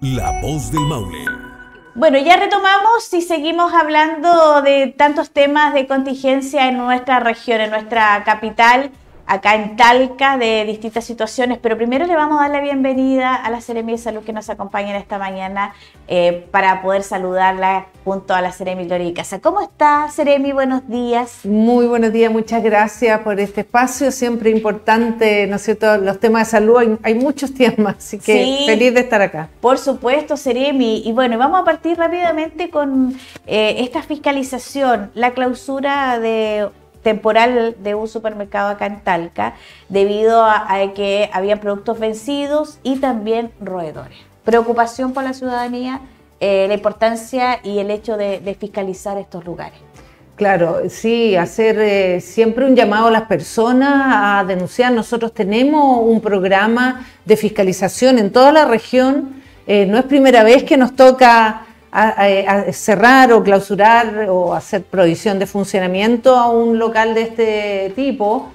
La voz del Maule. Bueno, ya retomamos y seguimos hablando de tantos temas de contingencia en nuestra región, en nuestra capital acá en Talca de distintas situaciones, pero primero le vamos a dar la bienvenida a la Seremi de Salud que nos acompaña esta mañana eh, para poder saludarla junto a la Seremi Gloria Casa. ¿Cómo está, Seremi? Buenos días. Muy buenos días, muchas gracias por este espacio, siempre importante, ¿no es cierto? Los temas de salud, hay, muchos temas, así que feliz de estar acá. Por supuesto, Seremi. Y bueno, vamos a partir rápidamente con eh, esta fiscalización, la clausura de temporal de un supermercado acá en Talca debido a, que había productos vencidos y también roedores. Preocupación por la ciudadanía, eh, la importancia y el hecho de, fiscalizar estos lugares. Claro, sí, hacer eh, siempre un llamado a las personas a denunciar. Nosotros tenemos un programa de fiscalización en toda la región. Eh, no es primera vez que nos toca cerrar o clausurar o hacer provisión de funcionamiento a un local de este tipo,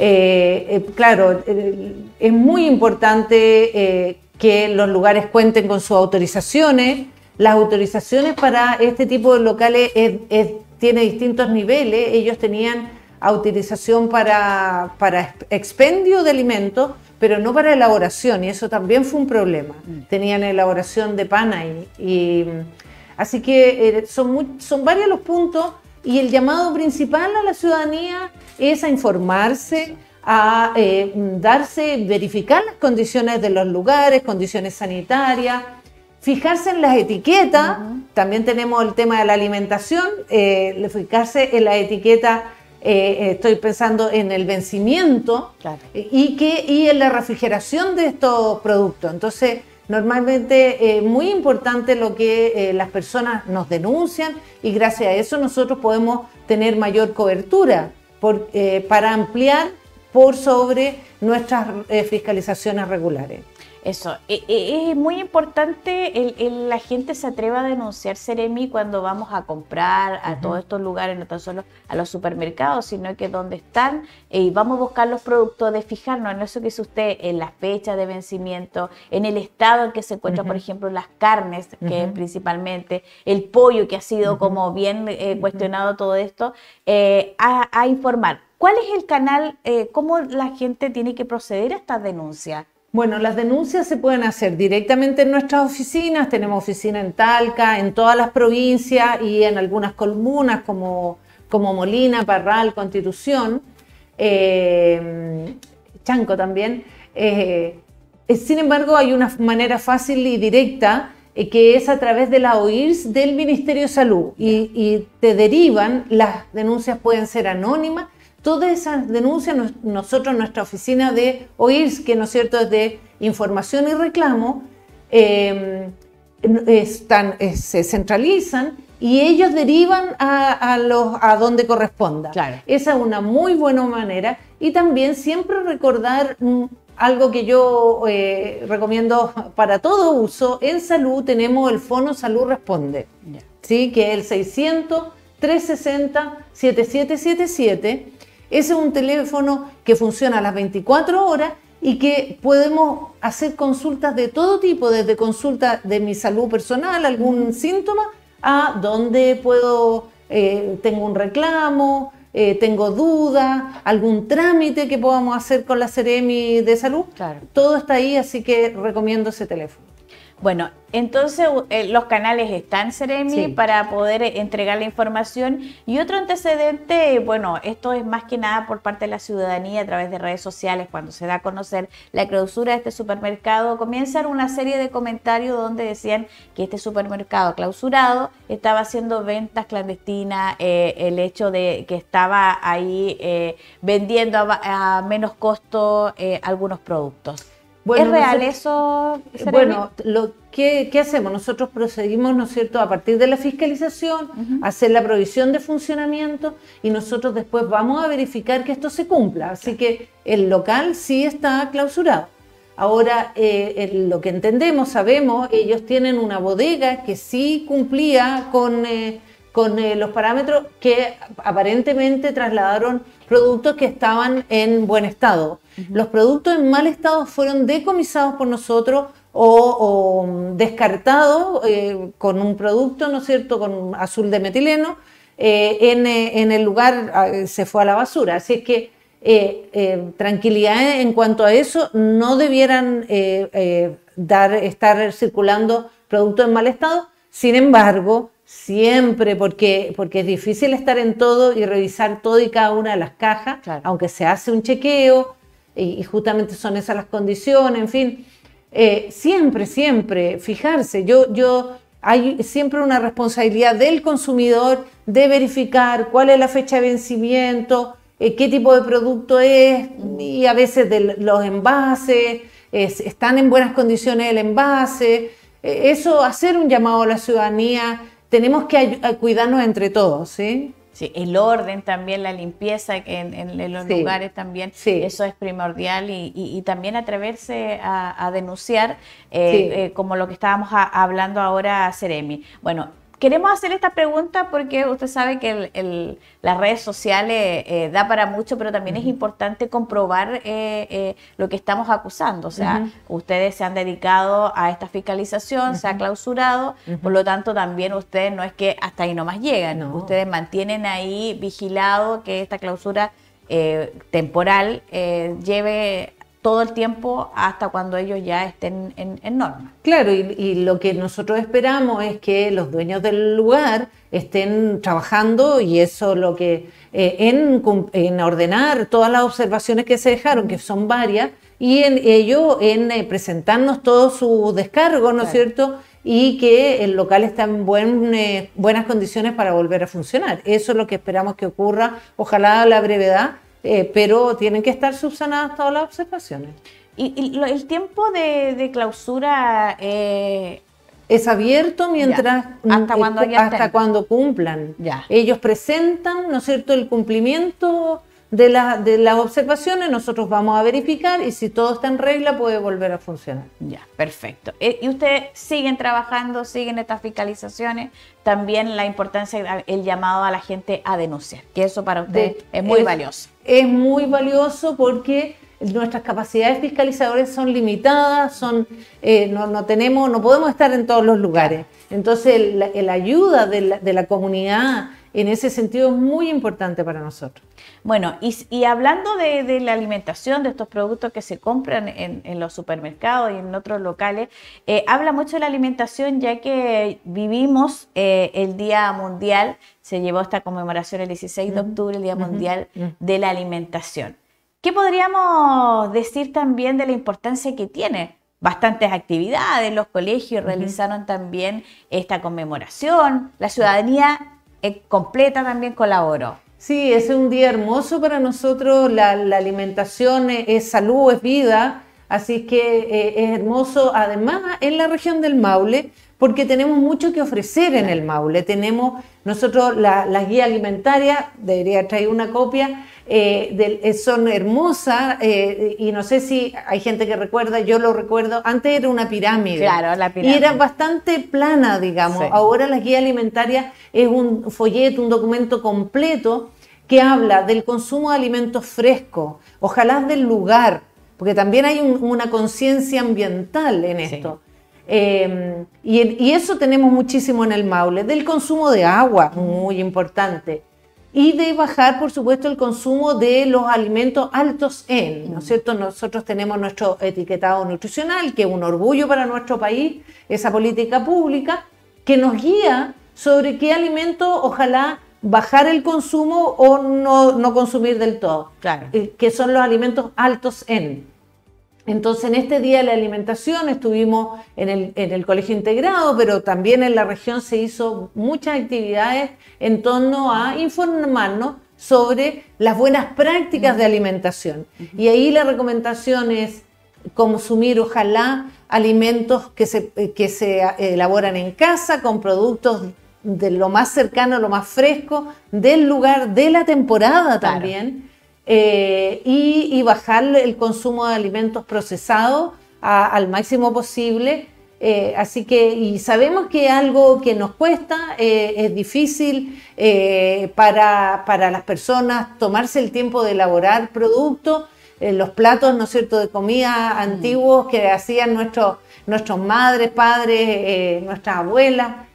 eh, eh, claro, eh, es muy importante que los lugares cuenten con sus autorizaciones. Las autorizaciones para este tipo de locales tiene distintos niveles. Ellos tenían autorización para, para expendio de alimentos, pero no para elaboración, y eso también fue un problema. Mm. Tenían elaboración de pan ahí. Y, así que eh, son, son varios los puntos, y el llamado principal a la ciudadanía es a informarse, a eh, darse, verificar las condiciones de los lugares, condiciones sanitarias, fijarse en las etiquetas, también tenemos el tema de la alimentación, eh, fijarse en la etiqueta eh, estoy pensando en el vencimiento y, que, y en la refrigeración de estos productos. Entonces, normalmente es muy importante lo que eh, las personas nos denuncian y gracias a eso nosotros podemos tener mayor cobertura eh, para ampliar por sobre nuestras fiscalizaciones regulares. Eso, e, e, es muy importante el, la gente se atreva a denunciar Seremi cuando vamos a comprar a todos estos lugares, no tan solo a los supermercados, sino que donde están eh, y vamos a buscar los productos, de fijarnos en eso que hizo usted, en la fecha de vencimiento, en el estado en que se encuentra, por ejemplo, las carnes, que principalmente, el pollo que ha sido como bien eh, cuestionado todo esto, eh, a, informar. ¿Cuál es el canal, cómo la gente tiene que proceder a esta denuncia? Bueno, las denuncias se pueden hacer directamente en nuestras oficinas. Tenemos oficina en Talca, en todas las provincias y en algunas comunas como, como Molina, Parral, Constitución, eh, Chanco también. Eh, sin embargo, hay una manera fácil y directa eh, que es a través de la OIRS del Ministerio de Salud y, y te derivan, las denuncias pueden ser anónimas Todas esas denuncias, nosotros, nuestra oficina de OIRS, que no es cierto, es de información y reclamo, em, están, eh, se centralizan y ellos derivan a, los, a donde corresponda. Esa es una muy buena manera. Y también siempre recordar mm, algo que yo eh, recomiendo para todo uso. En salud tenemos el Fono Salud Responde, ¿sí? que es el 600 360 7777 ese es un teléfono que funciona a las 24 horas y que podemos hacer consultas de todo tipo, desde consulta de mi salud personal, algún síntoma, a donde puedo, eh, tengo un reclamo, eh, tengo dudas, algún trámite que podamos hacer con la Ceremi de salud. Todo está ahí, así que recomiendo ese teléfono. Bueno, entonces eh, los canales están, Seremi, para poder eh, entregar la información. Y otro antecedente, bueno, esto es más que nada por parte de la ciudadanía a través de redes sociales, cuando se da a conocer la clausura de este supermercado, comienzan una serie de comentarios donde decían que este supermercado clausurado estaba haciendo ventas clandestinas, eh, el hecho de que estaba ahí vendiendo a, menos costo algunos productos. ¿Es real eso? Bueno, lo que, ¿qué hacemos? Nosotros procedimos, ¿no es cierto?, a partir de la fiscalización, hacer la provisión de funcionamiento y nosotros después vamos a verificar que esto se cumpla. Así que el local sí está clausurado. Ahora, eh, lo que entendemos, sabemos, ellos tienen una bodega que sí cumplía con, eh, con eh, los parámetros que aparentemente trasladaron productos que estaban en buen estado. Los productos en mal estado fueron decomisados por nosotros o, descartado eh, con un producto, ¿no es cierto?, con azul de metileno, eh, en, el lugar ah, se fue a la basura. Así es que tranquilidad en cuanto a eso, no debieran dar, estar circulando productos en mal estado. Sin embargo, siempre, porque, porque es difícil estar en todo y revisar todo y cada una de las cajas, aunque se hace un chequeo y, justamente son esas las condiciones, en fin. Eh, siempre, siempre fijarse. Yo, yo, hay siempre una responsabilidad del consumidor de verificar cuál es la fecha de vencimiento, eh, qué tipo de producto es y a veces de los envases, están en buenas condiciones el envase. Eh, eso, hacer un llamado a la ciudadanía, tenemos que cuidarnos entre todos, ¿sí? Sí, el orden también, la limpieza en, los lugares también, eso es primordial y, también atreverse a, denunciar, eh, eh, como lo que estábamos hablando ahora, Ceremi. Bueno, Queremos hacer esta pregunta porque usted sabe que las redes sociales eh, da para mucho, pero también es importante comprobar eh, eh, lo que estamos acusando. O sea, ustedes se han dedicado a esta fiscalización, se ha clausurado, por lo tanto también ustedes no es que hasta ahí nomás llegan, ustedes mantienen ahí vigilado que esta clausura temporal lleve todo el tiempo hasta cuando ellos ya estén en, norma. Claro, y, lo que nosotros esperamos es que los dueños del lugar estén trabajando y eso lo que eh, en, ordenar todas las observaciones que se dejaron, que son varias, y en ello en eh, presentarnos todo su descargo, ¿no es cierto? Y que el local está en buen, eh, buenas condiciones para volver a funcionar. Eso es lo que esperamos que ocurra, ojalá a la brevedad eh, pero tienen que estar subsanadas todas las observaciones. ¿Y, el tiempo de, clausura eh, es abierto mientras hasta mm, cuando hasta cuando cumplan. Ellos presentan, ¿no es cierto?, el cumplimiento de, las observaciones, nosotros vamos a verificar y si todo está en regla puede volver a funcionar. Ya, perfecto. Eh, y ustedes siguen trabajando, siguen estas fiscalizaciones, también la importancia, el llamado a la gente a denunciar, que eso para ustedes es muy valioso. Es muy valioso porque nuestras capacidades fiscalizadoras son limitadas, son, eh, no, tenemos, no podemos estar en todos los lugares. Entonces, la, ayuda de la, de la comunidad en ese sentido es muy importante para nosotros. Bueno, y, hablando de, la alimentación, de estos productos que se compran en, los supermercados y en otros locales, eh, habla mucho de la alimentación ya que vivimos eh, el Día Mundial, se llevó esta conmemoración el 16 de octubre, el Día Mundial de la Alimentación. ¿Qué podríamos decir también de la importancia que tiene? Bastantes actividades, los colegios realizaron también esta conmemoración, la ciudadanía eh, completa también colaboró. Sí, es un día hermoso para nosotros, la, alimentación es, salud, es vida, así que eh, es hermoso además en la región del Maule, porque tenemos mucho que ofrecer en el Maule. Tenemos nosotros la, la guía alimentaria, debería traer una copia, eh, eh, son hermosas eh, y no sé si hay gente que recuerda, yo lo recuerdo, antes era una pirámide. Claro, la pirámide. Y era bastante plana, digamos. Ahora la guía alimentaria es un folleto, un documento completo que habla del consumo de alimentos frescos, ojalá del lugar, porque también hay una conciencia ambiental en esto. Em, y, y, eso tenemos muchísimo en el Maule, del consumo de agua, muy importante, y de bajar, por supuesto, el consumo de los alimentos altos en, ¿no es cierto? Nosotros tenemos nuestro etiquetado nutricional, que es un orgullo para nuestro país, esa política pública, que nos guía sobre qué alimentos ojalá bajar el consumo o no, no consumir del todo, claro. Eh, que son los alimentos altos en. Entonces, en este día de la alimentación estuvimos en el, colegio integrado, pero también en la región se hizo muchas actividades en torno a informarnos sobre las buenas prácticas de alimentación. Y ahí la recomendación es consumir, ojalá, alimentos que se, que se elaboran en casa con productos de lo más cercano, lo más fresco, del lugar, de la temporada también. Eh, y, bajar el consumo de alimentos procesados al máximo posible. Eh, así que, y sabemos que es algo que nos cuesta, eh, es difícil para, para, las personas tomarse el tiempo de elaborar productos, los platos, ¿no es cierto?, de comida mm. antiguos que hacían nuestros, nuestros madres, padres, nuestras abuelas.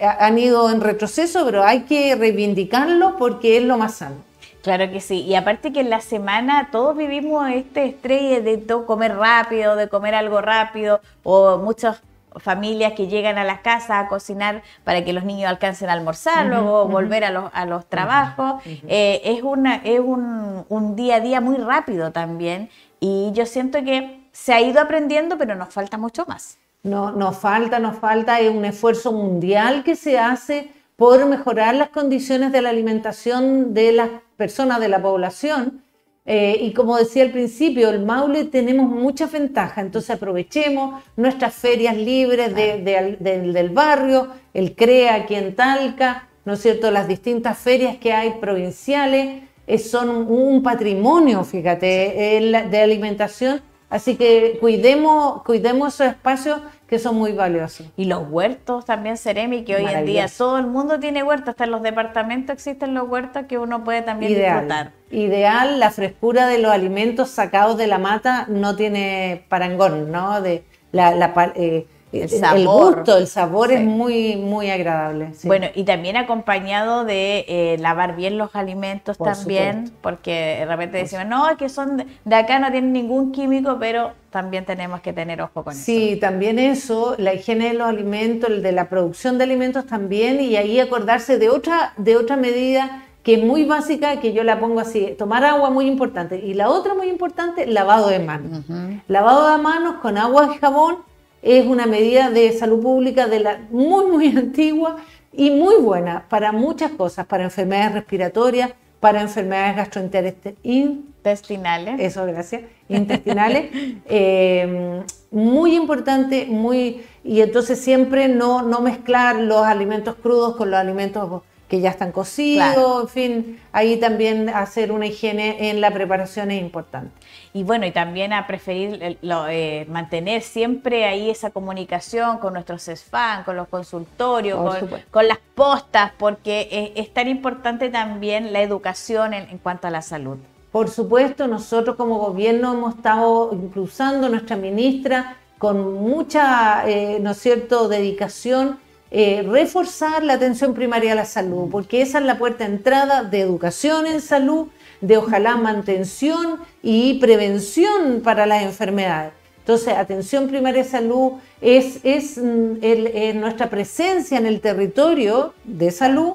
han ido en retroceso, pero hay que reivindicarlo porque es lo más sano. Claro que sí. Y aparte que en la semana todos vivimos este estrés de comer rápido, de comer algo rápido, o muchas familias que llegan a las casas a cocinar para que los niños alcancen a almorzar, luego volver a los, a los trabajos. Eh, es una, es un, un día a día muy rápido también. Y yo siento que se ha ido aprendiendo, pero nos falta mucho más. No, nos falta, nos falta, es un esfuerzo mundial que se hace por mejorar las condiciones de la alimentación de las personas de la población. Eh, y como decía al principio, el Maule tenemos muchas ventajas, entonces aprovechemos nuestras ferias libres del barrio, el CREA aquí en Talca, ¿no es cierto? Las distintas ferias que hay provinciales eh, son un patrimonio, fíjate, de alimentación, así que cuidemos, cuidemos esos espacios que son muy valiosos. Y los huertos también, Ceremi, que hoy en día todo el mundo tiene huertos, hasta en los departamentos existen los huertos que uno puede también disfrutar. Ideal, la frescura de los alimentos sacados de la mata no tiene parangón, ¿no? De la, la eh, el, sabor. el gusto, el sabor es muy, muy agradable. Bueno, y también acompañado de eh, lavar bien los alimentos también, porque de repente decimos, no, es que son de, acá, no tienen ningún químico, pero también tenemos que tener ojo con eso. Sí, también eso, la higiene de los alimentos, el de la producción de alimentos también, y ahí acordarse de otra, de otra medida que es muy básica, que yo la pongo así, tomar agua muy importante. Y la otra muy importante, lavado de manos. Lavado de manos con agua y jabón es una medida de salud pública de la muy, muy antigua y muy buena para muchas cosas, para enfermedades respiratorias, para enfermedades gastrointestinales. Eso, gracias. Intestinales. Eh, muy importante, muy... Y entonces siempre no, no mezclar los alimentos crudos con los alimentos que ya están cocidos, en fin, ahí también hacer una higiene en la preparación es importante. Y bueno, y también a preferir eh, mantener siempre ahí esa comunicación con nuestros SFAN, con los consultorios, con, las postas, porque es, tan importante también la educación en, cuanto a la salud. Por supuesto, nosotros como gobierno hemos estado impulsando nuestra ministra con mucha, eh, ¿no es cierto?, dedicación eh, reforzar la atención primaria a la salud, porque esa es la puerta de entrada de educación en salud, de ojalá mantención y prevención para las enfermedades. Entonces, atención primaria de salud es, es mm, nuestra presencia en el territorio de salud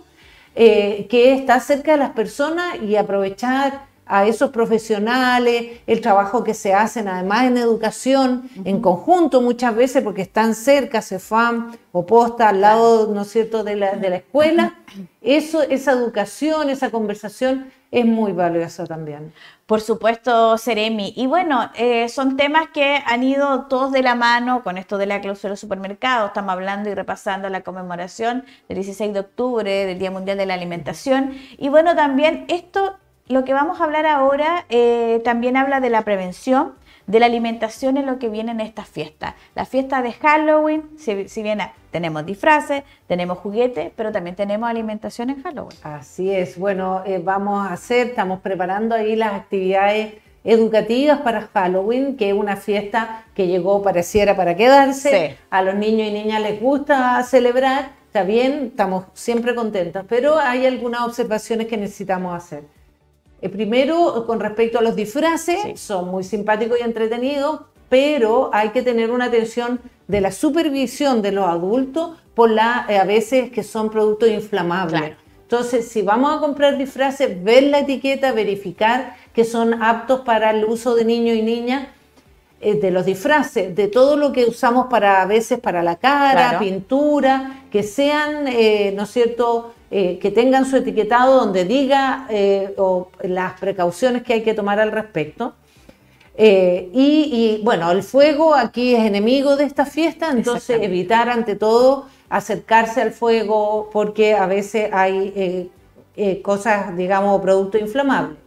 eh, que está cerca de las personas y aprovechar a esos profesionales, el trabajo que se hacen además en educación, en conjunto muchas veces porque están cerca, CEFAM o Posta, al lado, ¿no es cierto?, de la, de la escuela. Eso, esa educación, esa conversación es muy valiosa también. Por supuesto, Seremi. Y bueno, eh, son temas que han ido todos de la mano con esto de la clausura de supermercados. Estamos hablando y repasando la conmemoración del 16 de octubre, del Día Mundial de la Alimentación. Y bueno, también esto lo que vamos a hablar ahora eh, también habla de la prevención de la alimentación en lo que viene en estas fiestas. La fiesta de Halloween, si, bien tenemos disfraces, tenemos juguetes, pero también tenemos alimentación en Halloween. Así es, bueno, eh, vamos a hacer, estamos preparando ahí las actividades educativas para Halloween, que es una fiesta que llegó, pareciera, para quedarse. A los niños y niñas les gusta celebrar, está bien, estamos siempre contentos, pero hay algunas observaciones que necesitamos hacer. Eh, primero, con respecto a los disfraces, son muy simpáticos y entretenidos, pero hay que tener una atención de la supervisión de los adultos por la, eh, a veces que son productos inflamables. Entonces, si vamos a comprar disfraces, ver la etiqueta, verificar que son aptos para el uso de niños y niñas, de los disfraces, de todo lo que usamos para a veces para la cara, pintura, que sean, ¿no es cierto?, eh, que tengan su etiquetado donde diga eh, las precauciones que hay que tomar al respecto. Eh, y, bueno, el fuego aquí es enemigo de esta fiesta, entonces evitar ante todo acercarse al fuego porque a veces hay cosas, digamos, productos inflamables.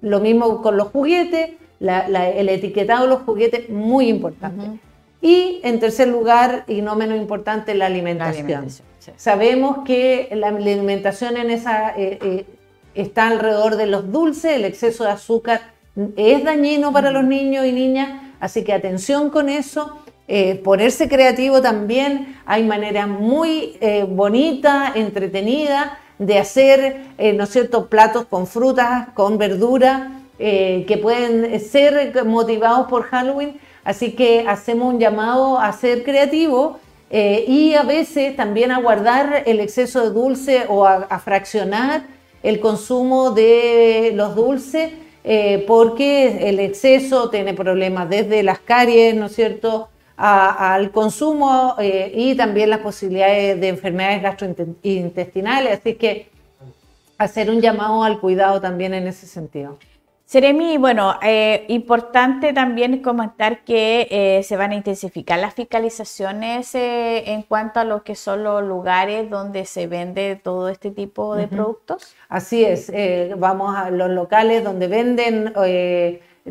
Lo mismo con los juguetes, el etiquetado de los juguetes, muy importante. Y en tercer lugar, y no menos importante, la alimentación. Sabemos que la alimentación en esa eh, eh, está alrededor de los dulces, el exceso de azúcar es dañino para los niños y niñas, así que atención con eso. Eh, ponerse creativo también, hay maneras muy bonitas, entretenidas de hacer, ¿no es cierto?, platos con frutas, con verdura, que pueden ser motivados por Halloween. Así que hacemos un llamado a ser creativo y a veces también a guardar el exceso de dulce o a fraccionar el consumo de los dulces eh, porque el exceso tiene problemas desde las caries, ¿no es cierto?, al consumo eh, y también las posibilidades de enfermedades gastrointestinales. Así que hacer un llamado al cuidado también en ese sentido. Seremi, bueno, eh, importante también comentar que eh, se van a intensificar las fiscalizaciones eh, en cuanto a lo que son los lugares donde se vende todo este tipo de productos. Así es, vamos a los locales donde venden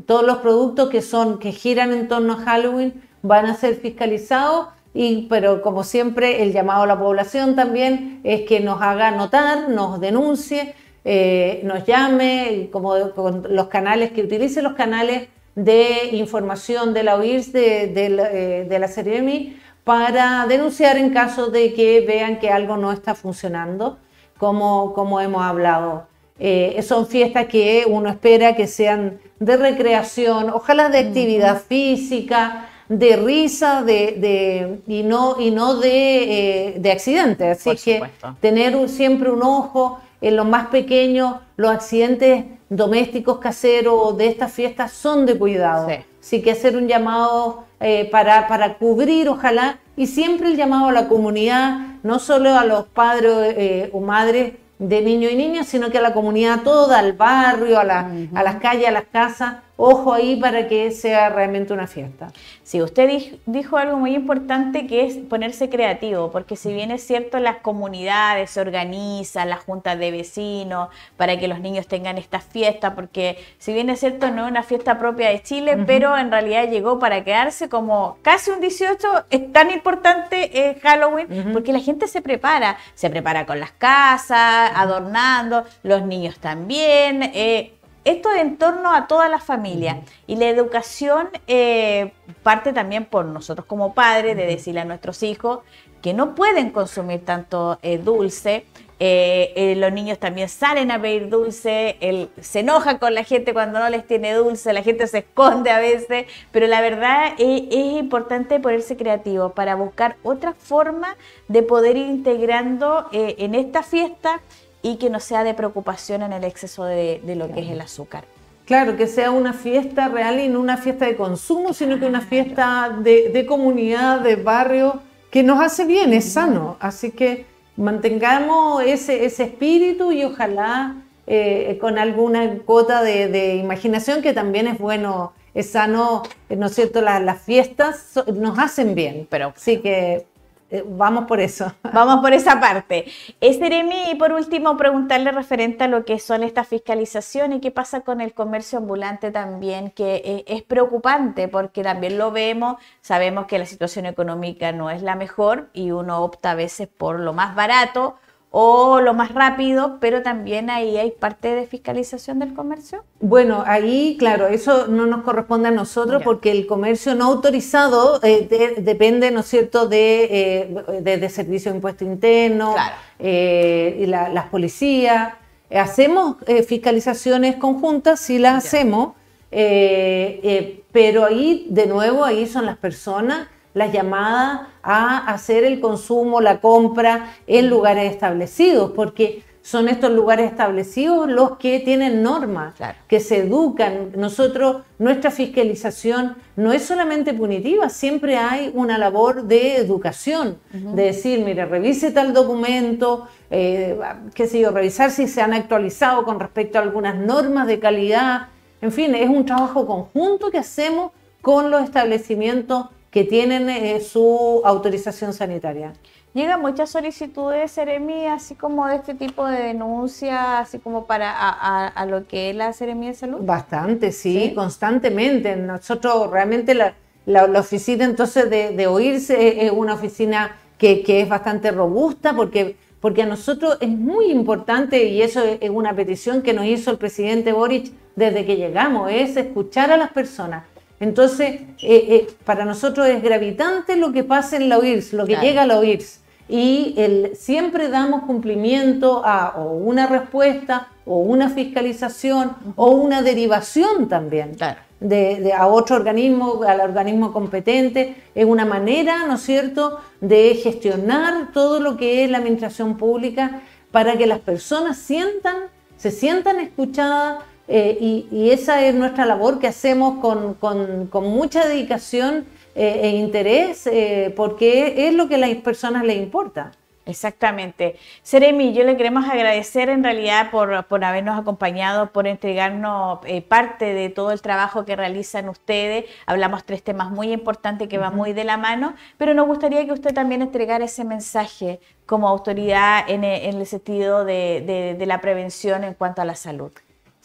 todos los productos que son que giran en torno a Halloween van a ser fiscalizados. Y, pero como siempre, el llamado a la población también es que nos haga notar, nos denuncie eh, nos llame, como con los canales, que utilice los canales de información de la OIRS, de, de, de la eh, para denunciar en caso de que vean que algo no está funcionando, como, como hemos hablado. Eh, son fiestas que uno espera que sean de recreación, ojalá de actividad física, de risa de, y no, y no de, de accidentes. Así que tener siempre un ojo en lo más pequeño, los accidentes domésticos caseros de estas fiestas son de cuidado. Sí, que hacer un llamado eh, para, para cubrir, ojalá, y siempre el llamado a la comunidad, no solo a los padres eh, o madres de niños y niñas, sino que a la comunidad toda, al barrio, a, la, a las calles, a las casas, ojo ahí para que sea realmente una fiesta. Sí, usted dijo algo muy importante que es ponerse creativo, porque si bien es cierto, las comunidades se organizan, las juntas de vecinos, para que los niños tengan esta fiesta, porque si bien es cierto, no es una fiesta propia de Chile, pero en realidad llegó para quedarse como casi un 18, es tan importante eh, Halloween, porque la gente se prepara, se prepara con las casas, adornando, los niños también. Eh, esto en torno a toda la familia. Y la educación eh, parte también por nosotros como padres, de decirle a nuestros hijos que no pueden consumir tanto eh, dulce. Eh, los niños también salen a pedir dulce, se enoja con la gente cuando no les tiene dulce, la gente se esconde a veces, pero la verdad es, es importante ponerse creativo para buscar otra forma de poder ir integrando en esta fiesta y que no sea de preocupación en el exceso de, lo que es el azúcar. Claro, que sea una fiesta real y no una fiesta de consumo, sino que una fiesta de, comunidad, de barrio, que nos hace bien, es sano. Así que mantengamos ese, ese espíritu y ojalá eh, con alguna cuota de, imaginación, que también es bueno, es sano, ¿no es cierto? las fiestas nos hacen bien. Pero, sí que eh, vamos por eso. Vamos por esa parte. Seremi, y por último, preguntarle referente a lo que son estas fiscalizaciones y qué pasa con el comercio ambulante también, que eh, es preocupante porque también lo vemos, sabemos que la situación económica no es la mejor y uno opta a veces por lo más barato o lo más rápido, pero también ahí hay parte de fiscalización del comercio. Bueno, ahí, claro, eso no nos corresponde a nosotros porque el comercio no autorizado eh, depende, ¿no es cierto?, de, eh, servicio de impuesto interno, eh, y las policías. Hacemos fiscalizaciones conjuntas, sí las hacemos, pero ahí, de nuevo, ahí son las personas las llamadas a hacer el consumo, la compra en lugares establecidos, porque son estos lugares establecidos los que tienen normas, que se educan. Nosotros, nuestra fiscalización no es solamente punitiva, siempre hay una labor de educación, de decir, mire, revise tal documento, eh, qué sé yo, revisar si se han actualizado con respecto a algunas normas de calidad. En fin, es un trabajo conjunto que hacemos con los establecimientos que tienen eh, su autorización sanitaria. Llegan muchas solicitudes, Seremi, así como de este tipo de denuncia, así como para a, lo que es la Seremi de Salud. Bastante, sí, constantemente. Nosotros realmente la, la, oficina entonces de, de, oírse es una oficina que, que, es bastante robusta porque, porque a nosotros es muy importante y eso es una petición que nos hizo el presidente Boric desde que llegamos, es escuchar a las personas. Entonces, eh, eh, para nosotros es gravitante lo que pasa en la OIRS, lo que llega a la OIRS. Y el, siempre damos cumplimiento a o una respuesta o una fiscalización o una derivación también de, a otro organismo, al organismo competente. Es una manera, ¿no es cierto?, de gestionar todo lo que es la administración pública para que las personas sientan, se sientan escuchadas eh, y, esa es nuestra labor que hacemos con, mucha dedicación eh, e interés eh, porque es lo que a las personas les importa. Exactamente. Seremi, yo le queremos agradecer en realidad por, por habernos acompañado, por entregarnos eh, parte de todo el trabajo que realizan ustedes. Hablamos tres temas muy importantes que van muy de la mano, pero nos gustaría que usted también entregara ese mensaje como autoridad en, e, el sentido de, la prevención en cuanto a la salud.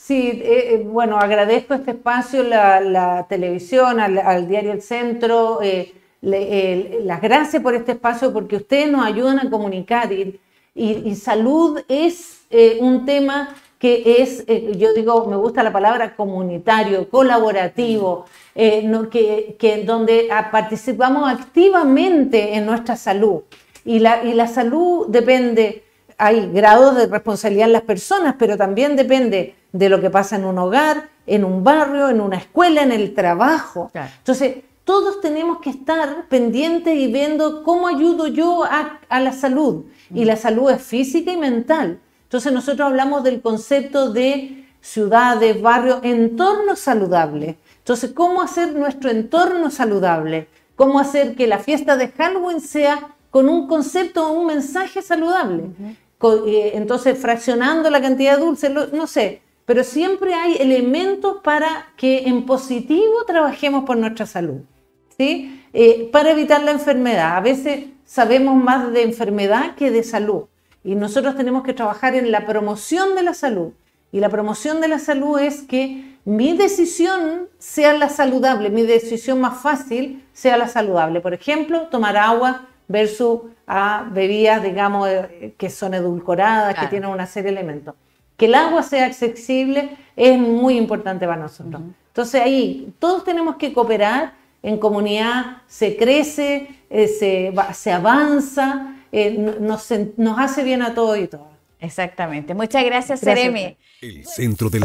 Sí, eh, eh, bueno, agradezco este espacio, la, televisión, al, diario El Centro las gracias por este espacio porque ustedes nos ayudan a comunicar y, salud es eh, un tema que es, eh, yo digo, me gusta la palabra comunitario, colaborativo, eh, que, donde participamos activamente en nuestra salud. Y la, y la salud depende, hay grados de responsabilidad en las personas, pero también depende de lo que pasa en un hogar, en un barrio, en una escuela, en el trabajo. Entonces, todos tenemos que estar pendientes y viendo cómo ayudo yo a, la salud. Y la salud es física y mental. Entonces nosotros hablamos del concepto de ciudades, barrios, entorno saludable. Entonces, ¿cómo hacer nuestro entorno saludable? ¿Cómo hacer que la fiesta de Halloween sea con un concepto o un mensaje saludable? Eh, entonces, fraccionando la cantidad de dulces, no sé, pero siempre hay elementos para que en positivo trabajemos por nuestra salud. ¿sí? Eh, para evitar la enfermedad. A veces sabemos más de enfermedad que de salud y nosotros tenemos que trabajar en la promoción de la salud. Y la promoción de la salud es que mi decisión sea la saludable, mi decisión más fácil sea la saludable. Por ejemplo, tomar agua versus a bebidas, digamos, eh, que son edulcoradas, que tienen una serie de elementos. Que el agua sea accesible es muy importante para nosotros. Entonces ahí todos tenemos que cooperar en comunidad se crece, eh, se, se, avanza, eh, nos, nos, hace bien a todos y todas. Exactamente. Muchas gracias, gracias. Seremi. El centro de